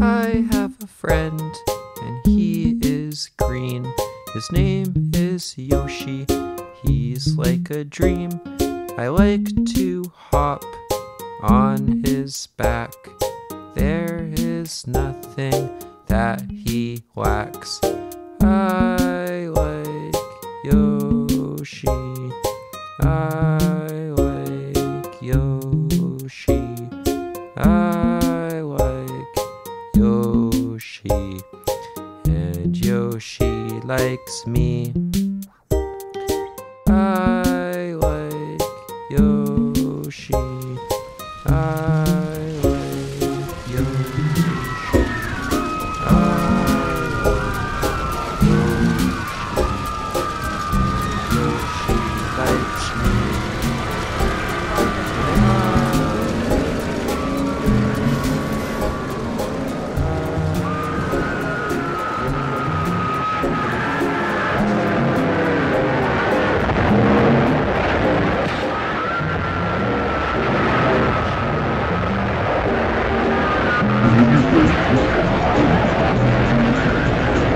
I have a friend, and he is green. His name is Yoshi. He's like a dream. I like to hop on his back. There is nothing that he lacks. I I like Yoshi. I like Yoshi. And Yoshi likes me. I like Yoshi. I Thank you.